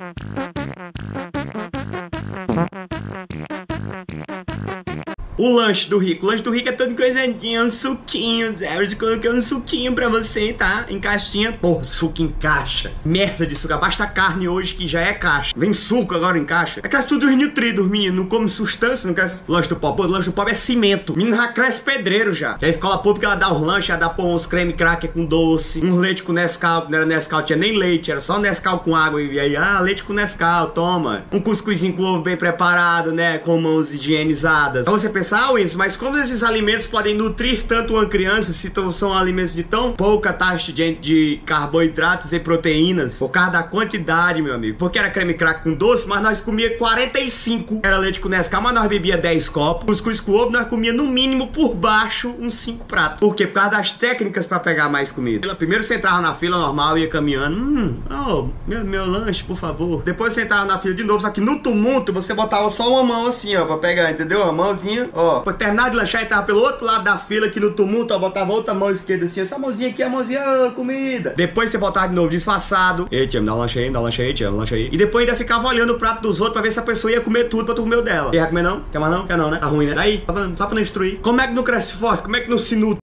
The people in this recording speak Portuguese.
Mm-hmm. O lanche do rico. O lanche do rico é todo coisadinho, um suquinho, Zé. Coloquei um suquinho pra você, tá? Em caixinha. Porra, suco em caixa. Merda de suco. Basta carne hoje que já é caixa. Vem suco agora em caixa. É cresce tudo nutrido, menino. Não come substância, não cresce. Lanche do pobre. Lanche do pobre é cimento. Menino já cresce pedreiro já. Que a escola pública ela dá os lanches, ela dá pô, uns creme cracker com doce, uns leite com Nescau. Não era Nescau, tinha nem leite, era só Nescau com água. E aí, ah, leite com Nescau, toma. Um cuscuzinho com ovo bem preparado, né? Com mãos higienizadas. Pra você pensar, isso, mas como esses alimentos podem nutrir tanto uma criança se são alimentos de tão pouca taxa de, de carboidratos e proteínas? Por causa da quantidade, meu amigo. Porque era creme crack com doce, mas nós comia 45. Era leite com Nescau, mas nós bebia 10 copos. Cuscuz com ovo, nós comia no mínimo por baixo uns 5 pratos. Por quê? Por causa das técnicas para pegar mais comida. Primeiro você entrava na fila normal, ia caminhando. Hum, oh, meu, meu lanche, por favor. Depois você entrava na fila de novo, só que no tumulto você botava só uma mão assim, ó, pra pegar, entendeu? A mãozinha, ó, pra terminar de lanchar, ele tava pelo outro lado da fila, aqui no tumulto, ó, botava outra mão esquerda assim, essa mãozinha aqui, a mãozinha, comida. Depois você botava de novo disfarçado. Ei, tia, me dá lanche aí, me dá lanche aí, tia, um lanche aí. E depois ainda ficava olhando o prato dos outros pra ver se a pessoa ia comer tudo pra tu comer o dela. Quer comer não? Quer mais não? Quer não, né? Tá ruim, né? Aí, só pra, só pra não destruir. Como é que não cresce forte? Como é que não se nutre?